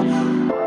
Yeah.